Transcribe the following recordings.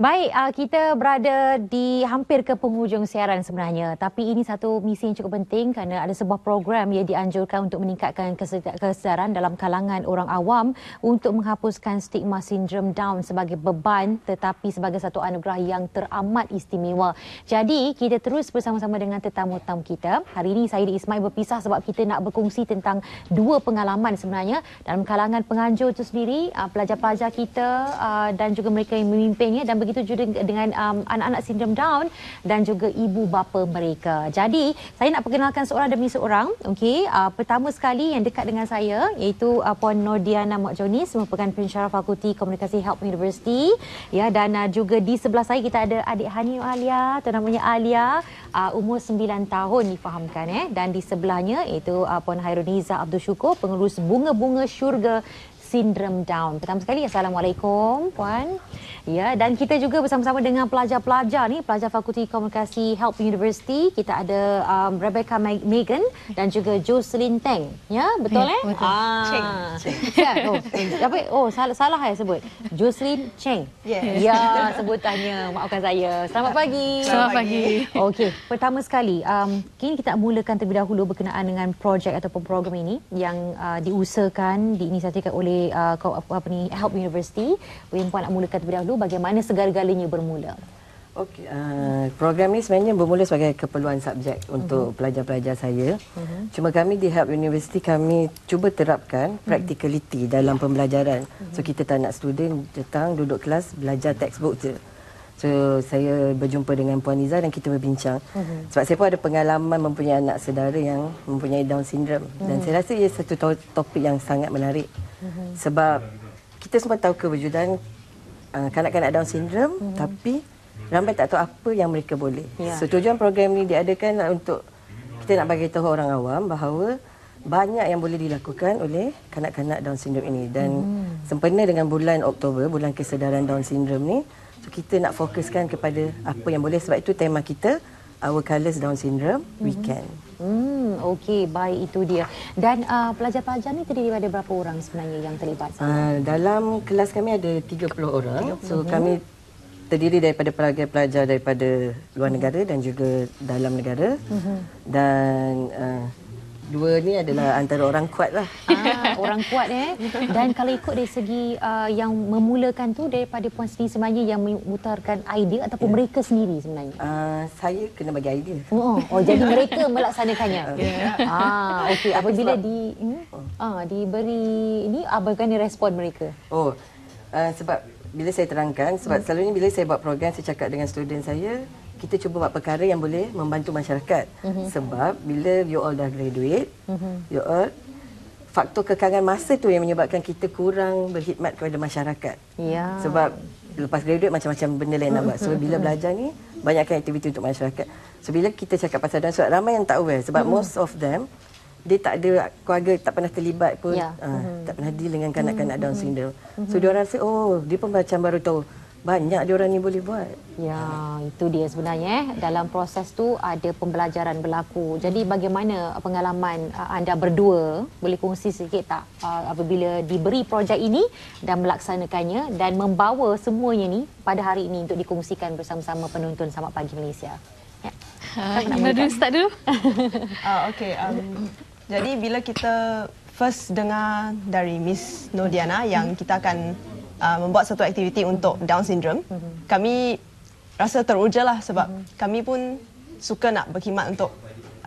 Baik, uh, kita berada di hampir ke penghujung siaran sebenarnya. Tapi ini satu misi yang cukup penting kerana ada sebuah program yang dianjurkan untuk meningkatkan kesedaran dalam kalangan orang awam untuk menghapuskan stigma sindrom Down sebagai beban tetapi sebagai satu anugerah yang teramat istimewa. Jadi, kita terus bersama-sama dengan tetamu-tetamu kita. Hari ini saya di Ismail berpisah sebab kita nak berkongsi tentang dua pengalaman sebenarnya dalam kalangan penganjur itu sendiri, uh, pelajar-pelajar kita uh, dan juga mereka yang memimpinnya dan begitu juga dengan um, anak-anak sindrom Down dan juga ibu bapa mereka. Jadi, saya nak perkenalkan seorang demi seorang. Okey, uh, pertama sekali yang dekat dengan saya iaitu uh, Puan Nordiana Mak Jonis merupakan pensyarah Fakulti Komunikasi Help University. Ya dan uh, juga di sebelah saya kita ada adik Hani Alia, atau namanya Alia, uh, umur 9 tahun difahamkan eh dan di sebelahnya iaitu uh, Puan Hairuniza Abdul Syukur pengurus bunga-bunga syurga sindrom Down. Pertama sekali, Assalamualaikum Puan. Ya, dan kita juga bersama-sama dengan pelajar-pelajar ni, pelajar Fakulti Komunikasi Help University. Kita ada um, Rebecca Megan dan juga Jocelyn Teng. Ya, betul ya, eh? Betul. Ah. Cheng. Cheng. Ya, oh, apa? Oh, salah salah saya sebut. Jocelyn Cheng. Yes. Ya, sebutannya. Maafkan saya. Selamat pagi. Selamat pagi. Okey, pertama sekali, um, kini kita mulakan terlebih dahulu berkenaan dengan projek ataupun program ini yang uh, diusahakan, diinisiatifkan oleh uh, apa ni Help University. Wim Puan nak mulakan terlebih dahulu bagaimana segala-galanya bermula. Okey, uh, program ni sebenarnya bermula sebagai keperluan subjek uh-huh. untuk pelajar-pelajar saya. Uh-huh. Cuma kami di Help University kami cuba terapkan uh-huh. practicality dalam pembelajaran. Uh-huh. So kita tak nak student datang duduk kelas belajar textbook je. So saya berjumpa dengan Puan Niza dan kita berbincang. Uh-huh. Sebab saya pun ada pengalaman mempunyai anak saudara yang mempunyai Down syndrome uh-huh. dan saya rasa ia satu topik yang sangat menarik. Sebab kita semua tahu kewujudan uh, kanak-kanak Down syndrome uh-huh. tapi ramai tak tahu apa yang mereka boleh. Yeah. So tujuan program ni diadakan untuk kita nak bagi tahu orang awam bahawa banyak yang boleh dilakukan oleh kanak-kanak Down syndrome ini dan hmm. sempena dengan bulan Oktober, bulan kesedaran Down syndrome ni, so kita nak fokuskan kepada apa yang boleh sebab itu tema kita Our Colors Down Syndrome hmm. Weekend. Hmm, okey, baik itu dia. Dan uh, pelajar-pelajar ni terdiri daripada berapa orang sebenarnya yang terlibat? Uh, dalam kelas kami ada 30 orang. 30. So kami terdiri daripada pelajar-pelajar daripada luar negara dan juga dalam negara. Mm-hmm. Dan uh, dua ni adalah antara orang kuat lah. Ah, orang kuat eh. Dan kalau ikut dari segi uh, yang memulakan tu daripada Puan sendiri sebenarnya yang memutarkan idea ataupun yeah. mereka sendiri sebenarnya? Uh, saya kena bagi idea. Oh, oh jadi mereka melaksanakannya? Yeah. Ah, okey. Apabila di hmm? ah, diberi ini, apa kan respon mereka? Oh, uh, sebab bila saya terangkan sebab hmm. selalunya bila saya buat program saya cakap dengan student saya kita cuba buat perkara yang boleh membantu masyarakat hmm. sebab bila you all dah graduate hmm. you all faktor kekangan masa tu yang menyebabkan kita kurang berkhidmat kepada masyarakat ya sebab lepas graduate macam-macam benda lain nak buat so bila hmm. belajar ni banyakkan aktiviti untuk masyarakat so bila kita cakap pasal dan sebab ramai yang tak aware sebab hmm. most of them dia tak ada keluarga tak pernah terlibat pun ya. uh, mm-hmm. tak pernah deal dengan kanak-kanak mm-hmm. Down syndrome. Mm-hmm. So dia orang rasa oh dia pun macam baru tahu banyak dia orang ni boleh buat. Ya, itu dia sebenarnya eh. dalam proses tu ada pembelajaran berlaku. Jadi bagaimana pengalaman uh, anda berdua boleh kongsi sikit tak uh, apabila diberi projek ini dan melaksanakannya dan membawa semuanya ni pada hari ini untuk dikongsikan bersama-sama penonton Selamat Pagi Malaysia. Ya. Ha, dulu start dulu? uh, okay, um, jadi bila kita first dengar dari Miss Nodiana yang kita akan uh, membuat satu aktiviti untuk Down syndrome, mm-hmm. kami rasa teruja lah sebab mm-hmm. kami pun suka nak berkhidmat untuk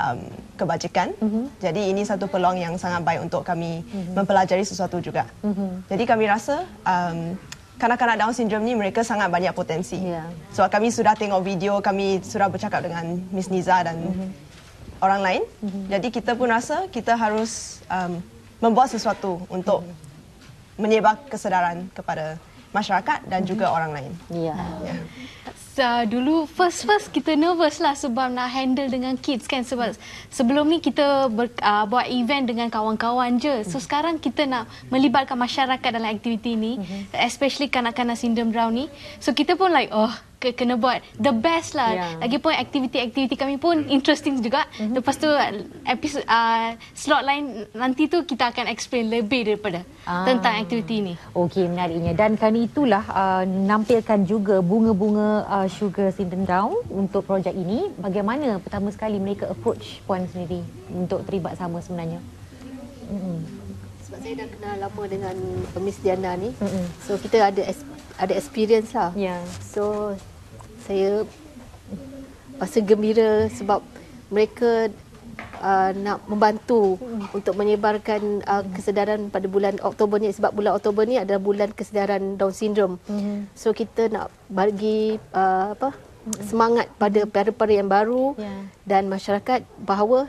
um, kebajikan. Mm-hmm. Jadi ini satu peluang yang sangat baik untuk kami mm-hmm. mempelajari sesuatu juga. Mm-hmm. Jadi kami rasa um, kanak-kanak Down syndrome ni mereka sangat banyak potensi. Yeah. So kami sudah tengok video, kami sudah bercakap dengan Miss Niza dan mm-hmm orang lain. Mm-hmm. Jadi kita pun rasa kita harus um, membuat sesuatu untuk mm-hmm. Menyebar kesedaran kepada masyarakat dan juga mm-hmm. orang lain. Ya. Yeah. Yeah. So, dulu first first kita nervous lah sebab nak handle dengan kids kan sebab sebelum ni kita ber, uh, buat event dengan kawan-kawan je. So mm-hmm. sekarang kita nak melibatkan masyarakat dalam aktiviti ni, mm-hmm. especially kanak-kanak sindrom Down ni. So kita pun like oh kena buat the best lah. Yeah. Lagipun aktiviti-aktiviti kami pun interesting juga. Mm-hmm. Lepas tu episode uh, slot lain nanti tu kita akan explain lebih daripada ah. tentang aktiviti ini. Okey, menariknya. Dan kali itulah uh, nampilkan juga bunga-bunga uh, Sugar Sinton Down untuk projek ini. Bagaimana pertama sekali mereka approach Puan sendiri untuk terlibat sama sebenarnya? Mm-hmm. Sebab saya dah kenal lama dengan Miss Diana ni. Mm-hmm. So kita ada ada experience lah. Yeah. So saya rasa gembira sebab mereka uh, nak membantu hmm. untuk menyebarkan uh, kesedaran pada bulan Oktober ni sebab bulan Oktober ni adalah bulan kesedaran Down syndrome. Hmm. So kita nak bagi uh, apa hmm. semangat pada para-para yang baru yeah. dan masyarakat bahawa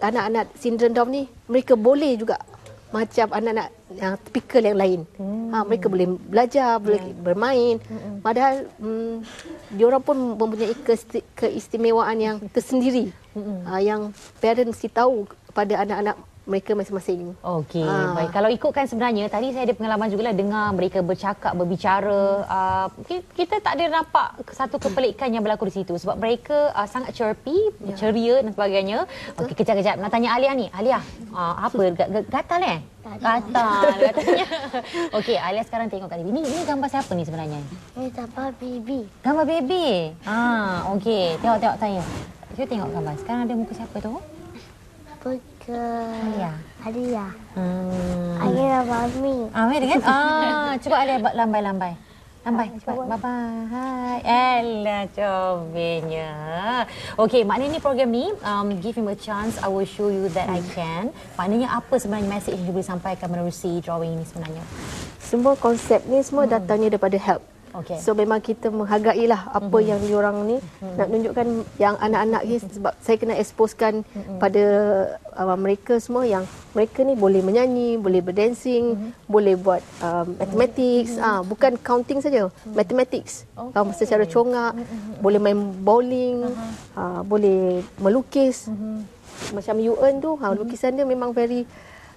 anak-anak sindrom Down ni mereka boleh juga macam anak-anak yang tipikal yang lain. Hmm. Ha, mereka boleh belajar, boleh yeah. bermain. Hmm. Padahal hmm, diorang pun mempunyai keistimewaan yang tersendiri. Hmm. Ha, yang parents mesti tahu pada anak-anak mereka masing-masing. Okey, ha. baik. Kalau ikutkan sebenarnya tadi saya ada pengalaman juga lah dengar mereka bercakap, berbicara. Uh, kita tak ada nampak satu kepelikan yang berlaku di situ sebab mereka uh, sangat chirpy, ya. ceria dan sebagainya. Okey, kejap-kejap nak tanya Alia ni. Alia, uh, apa gatal eh? Gatal katanya. Okey, Alia sekarang tengok kat Ini ini gambar siapa ni sebenarnya? Ini gambar baby. Gambar baby. Ah, okey. Tengok-tengok saya. Cuba tengok gambar. Sekarang ada muka siapa tu? Ke Alia. Alia. Hmm. Alia Mami. Mami dengan ah cuba Alia buat lambai-lambai. Lambai cepat. Bye bye. Hai. Ella cobenya. Okey, maknanya ni program ni um, give him a chance I will show you that I can. Maknanya apa sebenarnya message yang boleh sampaikan menerusi drawing ini sebenarnya? Semua konsep ni semua hmm. datangnya daripada help. Okay. So memang kita menghargailah apa mm-hmm. yang diorang ni mm-hmm. nak tunjukkan yang anak-anak ni sebab saya kena exposekan mm-hmm. pada uh, mereka semua yang mereka ni boleh menyanyi, boleh berdancing, mm-hmm. boleh buat um, mathematics, mm-hmm. ah bukan counting saja, mm-hmm. mathematics. Okay. Um, secara congak, mm-hmm. boleh main bowling, uh-huh. uh, boleh melukis. Mm-hmm. Macam UN tu, ha, lukisan dia memang very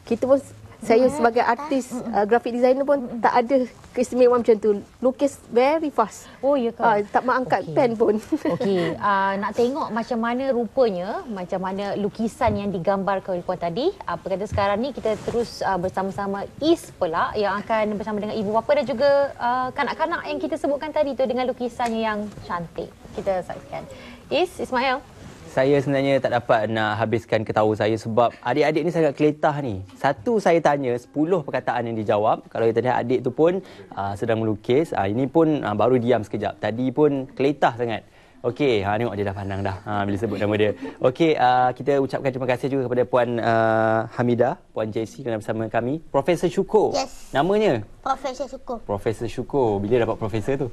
kita pun saya sebagai artis uh, graphic designer pun tak ada keistimewaan macam tu. Lukis very fast. Oh ya ke? Uh, tak mau angkat okay. pen pun. Okey, uh, nak tengok macam mana rupanya, macam mana lukisan yang digambar oleh puan tadi. Apa kata sekarang ni kita terus uh, bersama-sama Is pula yang akan bersama dengan ibu bapa dan juga uh, kanak-kanak yang kita sebutkan tadi tu dengan lukisannya yang cantik. Kita saksikan. Is Ismail saya sebenarnya tak dapat nak habiskan ketawa saya sebab adik-adik ni sangat keletah ni. Satu saya tanya, sepuluh perkataan yang dijawab. Kalau kita lihat adik tu pun uh, sedang melukis. Uh, ini pun uh, baru diam sekejap. Tadi pun keletah sangat. Okey, ha tengok dia dah pandang dah. Ha bila sebut nama dia. Okey, uh, kita ucapkan terima kasih juga kepada puan uh, Hamida, puan JC kerana bersama kami. Profesor Syukur. Yes. Namanya? Profesor Syukur. Profesor Syukur. Bila dapat profesor tu?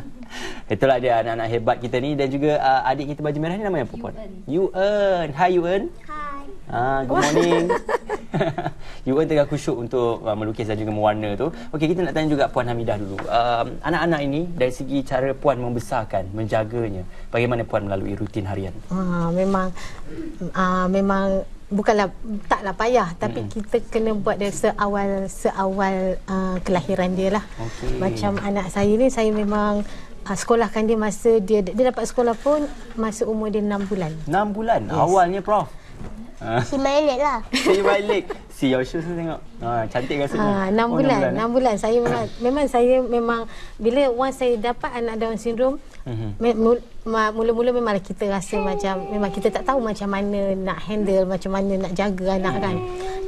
Itulah dia anak-anak hebat kita ni dan juga uh, adik kita baju merah ni namanya apa puan? You earn. Hi you earn. Hi. Ah, good morning. you earn tengah khusyuk untuk uh, melukis dan juga mewarna tu. Okey, kita nak tanya juga puan Hamidah dulu. Um, anak-anak ini dari segi cara puan membesarkan, menjaganya. Bagaimana puan melalui rutin harian? Ah, memang ah, memang bukanlah taklah payah tapi mm-hmm. kita kena buat dari seawal seawal uh, kelahiran dia lah. Okay. Macam anak saya ni saya memang uh, sekolahkan dia masa dia dia dapat sekolah pun masa umur dia 6 bulan. 6 bulan. Yes. Awalnya prof. Si Malik lah. Si Malik. Si Yoshua saya tengok. Ha, cantik rasanya. Ha, 6 oh, bulan. 6 bulan. 6 bulan. Saya memang, memang saya memang bila once saya dapat anak Down syndrome, mm-hmm. mula-mula memang kita rasa macam memang kita tak tahu macam mana nak handle, macam mana nak jaga anak kan.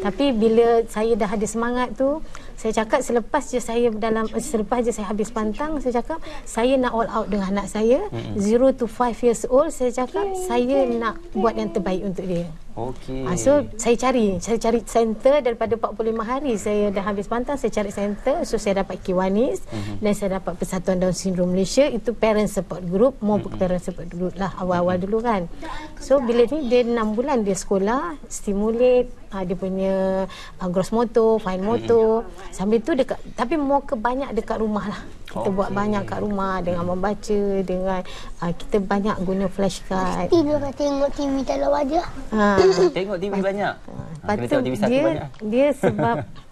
Tapi bila saya dah ada semangat tu, saya cakap selepas je saya dalam selepas je saya habis pantang, saya cakap saya nak all out dengan anak saya, 0 mm-hmm. to 5 years old, saya cakap saya nak buat yang terbaik untuk dia. Okey. Ha, so saya cari, saya cari center daripada 45 hari saya dah habis pantang, saya cari center, so saya dapat Kiwanis mm-hmm. dan saya dapat Persatuan Down Syndrome Malaysia, itu parent support group, mau mm-hmm. parent support group lah awal-awal mm-hmm. dulu kan. So bila ni dia 6 bulan dia sekolah, stimulate uh, dia punya uh, gross motor, fine motor. Mm-hmm. Sambil tu dekat tapi mau ke banyak dekat rumah lah. Kita okay. buat banyak kat rumah dengan membaca, dengan uh, kita banyak guna flashcard. Mesti dia tengok TV dalam wajah. Ha. tengok TV banyak. Ha. Lepas tu dia, banyak. dia sebab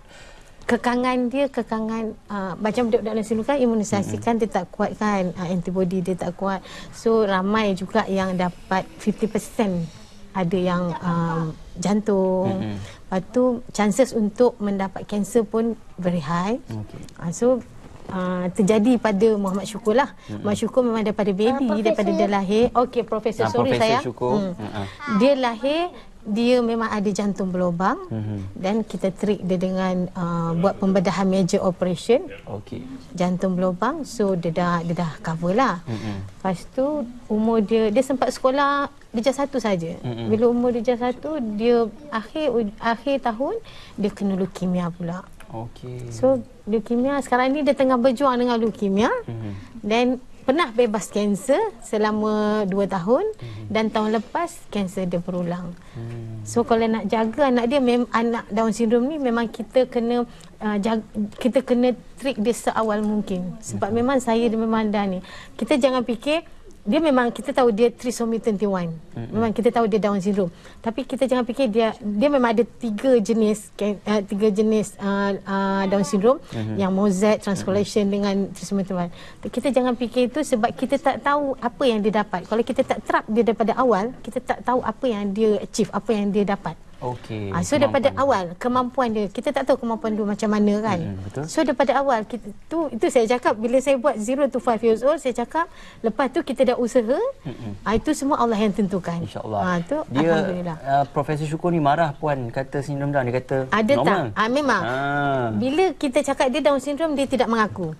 kekangan dia kekangan uh, macam budak dalam sindrom kan imunisasi kan dia tak kuat kan uh, antibody dia tak kuat so ramai juga yang dapat 50% ada yang um, jantung mm-hmm. lepas tu chances untuk mendapat kanser pun very high okay. uh, so Uh, terjadi pada Muhammad Syukur lah. Mm-hmm. Muhammad Syukur memang daripada baby, uh, daripada dia lahir. Okey, Profesor, sorry Profesor saya. Hmm. Uh-huh. Dia lahir dia memang ada jantung berlubang mm-hmm. dan kita treat dia dengan uh, buat pembedahan major operation. Okey. Jantung berlubang so dia dah dia dah cover lah. Mm-hmm. Lepas tu umur dia dia sempat sekolah darjah satu saja. Mm-hmm. Bila umur darjah satu dia akhir akhir tahun dia kena leukemia pula. Okey. So leukemia sekarang ni dia tengah berjuang dengan leukemia mm-hmm. dan pernah bebas kanser selama 2 tahun hmm. dan tahun lepas kanser dia berulang. Hmm. So kalau nak jaga anak dia mem- anak Down syndrome ni memang kita kena uh, jaga, kita kena treat dia seawal mungkin. Sebab hmm. memang saya memang dah ni. Kita jangan fikir dia memang kita tahu dia trisomy 21. Mm-hmm. Memang kita tahu dia Down syndrome. Tapi kita jangan fikir dia dia memang ada tiga jenis uh, tiga jenis uh, uh, Down syndrome mm-hmm. yang mosaic transcolation mm-hmm. dengan trisomy 21. Kita jangan fikir itu sebab kita tak tahu apa yang dia dapat. Kalau kita tak trap dia daripada awal, kita tak tahu apa yang dia achieve, apa yang dia dapat. Okey. Ha, so daripada dia. awal kemampuan dia kita tak tahu kemampuan dia macam mana kan. Hmm, betul. So daripada awal kita tu itu saya cakap bila saya buat 0 to 5 years old saya cakap lepas tu kita dah usaha. Hmm. Ha, itu semua Allah yang tentukan. Insya-Allah. Ha tu dia, alhamdulillah. Uh, Profesor Syukur ni marah puan kata sindrom Down dia kata Ada normal. tak? Ha, memang. Ha. Bila kita cakap dia Down syndrome dia tidak mengaku.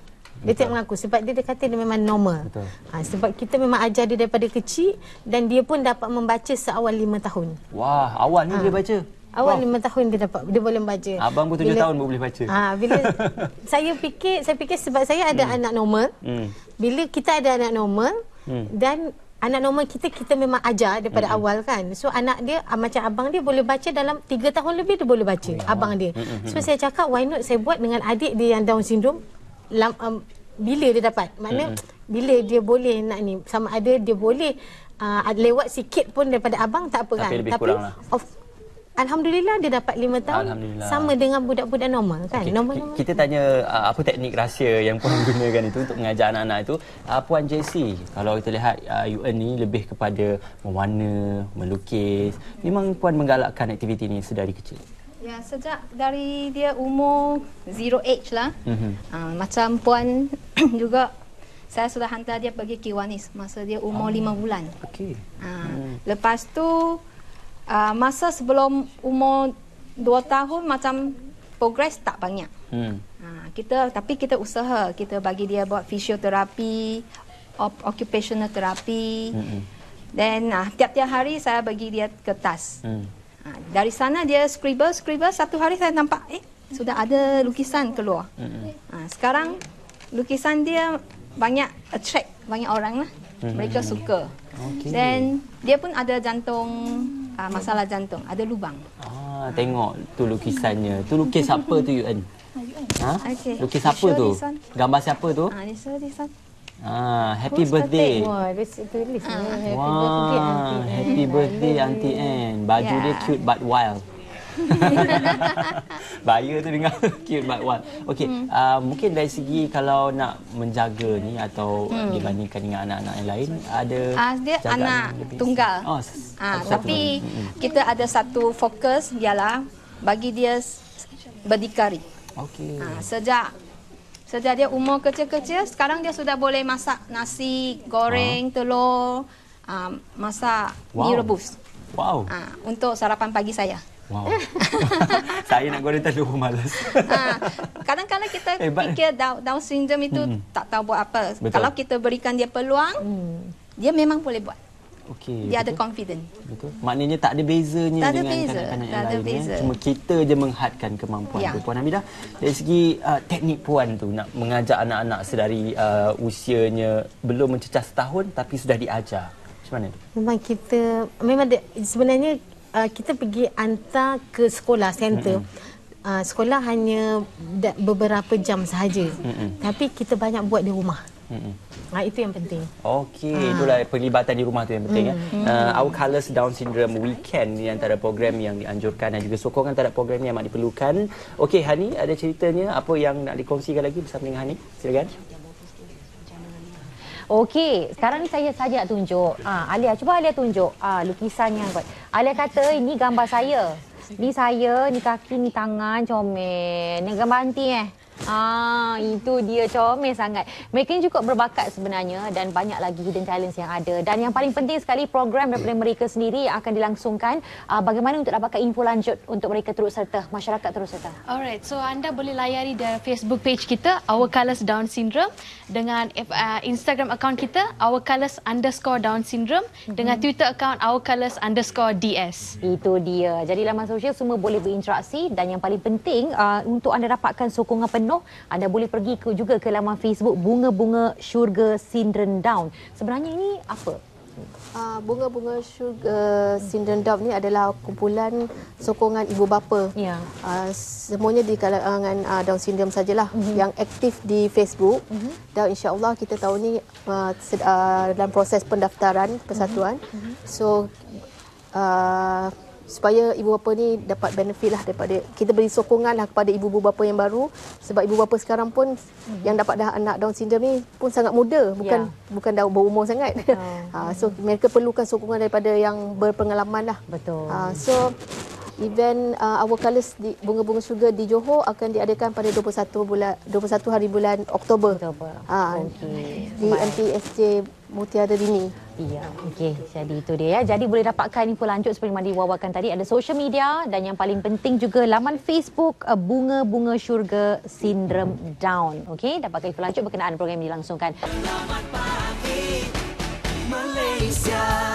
Dia tak mengaku sebab dia, dia kata dia memang normal. Betul. Ha, sebab kita memang ajar dia daripada kecil dan dia pun dapat membaca seawal lima tahun. Wah, awal ni ha. dia baca. Awal lima tahun dia dapat dia boleh baca. Abang pun tujuh tahun boleh baca. Ha, bila saya fikir saya fikir sebab saya ada hmm. anak normal. Hmm. Bila kita ada anak normal hmm. dan anak normal kita kita memang ajar daripada hmm. awal kan. So anak dia ah, macam abang dia boleh baca dalam tiga tahun lebih dia boleh baca oh, abang dia. Hmm, hmm. So saya cakap why not saya buat dengan adik dia yang down syndrome lam, um, bila dia dapat mana hmm. bila dia boleh nak ni sama ada dia boleh uh, lewat sikit pun daripada abang tak apa tapi kan tapi lah. of, Alhamdulillah dia dapat 5 tahun sama dengan budak-budak normal kan. Okay. Normal, normal. Kita tanya uh, apa teknik rahsia yang puan gunakan itu untuk mengajar anak-anak itu. Uh, puan JC, kalau kita lihat uh, UN ni lebih kepada mewarna, melukis. Memang puan menggalakkan aktiviti ini sedari kecil. Ya, sejak dari dia umur zero age lah. Mm-hmm. Uh, macam puan juga, saya sudah hantar dia pergi Kiwanis masa dia umur lima oh. bulan. Okay. Uh, mm. Lepas tu, uh, masa sebelum umur dua tahun macam progress tak banyak. Mm. Uh, kita tapi kita usaha, kita bagi dia buat fisioterapi, op- occupational therapy. Mm-hmm. Dan uh, tiap-tiap hari saya bagi dia kertas. Mm. Ha, dari sana dia scribble, scribble. Satu hari saya nampak, eh, sudah ada lukisan keluar. Mm-hmm. Ha, sekarang, lukisan dia banyak attract banyak orang lah. Mm-hmm. Mereka suka. Okay. Dan dia pun ada jantung, uh, masalah jantung. Ada lubang. Ah, tengok tu lukisannya. Tu lukis apa tu, Yuen? Ha? Okay. Lukis apa tu? Gambar siapa tu? Ah, this one, this one. Ah, happy Who's birthday. Wah, dia tulis ah. Happy Wah, birthday Auntie Happy birthday Auntie Anne. Baju yeah. dia cute but wild. Bahaya tu dengar cute but wild. Okey, hmm. uh, mungkin dari segi kalau nak menjaga ni atau hmm. dibandingkan dengan anak-anak yang lain ada uh, dia anak lebih tunggal. Oh, uh, tapi hmm. kita ada satu fokus ialah bagi dia berdikari. Okey. Uh, sejak Sejak dia umur kecil-kecil, sekarang dia sudah boleh masak nasi, goreng, wow. telur, um, masak wow. mie rebus. Wow. Uh, untuk sarapan pagi saya. Wow. saya nak goreng telur pun malas. uh, kadang-kadang kita Hebat. fikir Down, Down syndrome itu hmm. tak tahu buat apa. Betul. Kalau kita berikan dia peluang, hmm. dia memang boleh buat. Okey. Dia betul. ada confident. Betul. Maknanya tak ada bezanya tak dengan kanak-kanak yang lain. Beza. Ya. Cuma kita je menghadkan kemampuan ya. tu. Puan Hamidah, dari segi uh, teknik puan tu nak mengajak anak-anak sedari uh, usianya belum mencecah setahun tapi sudah diajar. Macam mana tu? Memang kita memang de, sebenarnya uh, kita pergi hantar ke sekolah center. Mm-hmm. Uh, sekolah hanya beberapa jam sahaja. Mm-hmm. Tapi kita banyak buat di rumah. Hmm. Ha, itu yang penting. Okey, ha. itulah perlibatan di rumah tu yang penting. Hmm. Ya. Uh, Our Colors Down Syndrome Weekend ni antara program yang dianjurkan dan juga sokongan terhadap program ni amat diperlukan. Okey, Hani, ada ceritanya apa yang nak dikongsikan lagi bersama dengan Hani? Silakan. Okey, sekarang ni saya saja nak tunjuk. Ah, Alia, cuba Alia tunjuk ah lukisan yang buat. Alia kata ini gambar saya. Ni saya, ni kaki, ni tangan, comel. Ni gambar anti eh. Ah, itu dia comel sangat. Mereka ni cukup berbakat sebenarnya dan banyak lagi hidden talents yang ada. Dan yang paling penting sekali program daripada mereka sendiri yang akan dilangsungkan uh, bagaimana untuk dapatkan info lanjut untuk mereka terus serta, masyarakat terus serta. Alright, so anda boleh layari dari Facebook page kita Our Colors Down Syndrome dengan uh, Instagram account kita Our Colors underscore Down Syndrome mm-hmm. dengan Twitter account Our Colors underscore DS. Itu dia. Jadi laman sosial semua boleh berinteraksi dan yang paling penting uh, untuk anda dapatkan sokongan penuh penuh, anda boleh pergi ke, juga ke laman Facebook Bunga-Bunga Syurga Syndrome Down. Sebenarnya ini apa? Uh, bunga-bunga syurga Syndrome Down ni adalah kumpulan sokongan ibu bapa. Ya. Uh, semuanya di kalangan uh, Down syndrome sajalah mm-hmm. yang aktif di Facebook. Mm-hmm. Dan insya-Allah kita tahu ni uh, uh, dalam proses pendaftaran persatuan. Mm-hmm. So uh, supaya ibu bapa ni dapat benefit lah daripada kita beri sokongan lah kepada ibu-ibu bapa yang baru sebab ibu bapa sekarang pun hmm. yang dapat dah anak Down syndrome ni pun sangat muda bukan yeah. bukan dah berumur sangat oh. ha, so mereka perlukan sokongan daripada yang berpengalaman lah betul ha, so event uh, Our Colors di Bunga-Bunga Sugar di Johor akan diadakan pada 21 bulan 21 hari bulan Oktober. Oktober. Ha, okay. Di MPSJ Mutiara Dini. Iya, okey. Jadi itu dia ya. Jadi boleh dapatkan info lanjut seperti yang diwawakan tadi ada social media dan yang paling penting juga laman Facebook uh, Bunga-Bunga Syurga Syndrome Down. Okey, dapatkan info lanjut berkenaan program yang dilangsungkan. Selamat pagi Malaysia.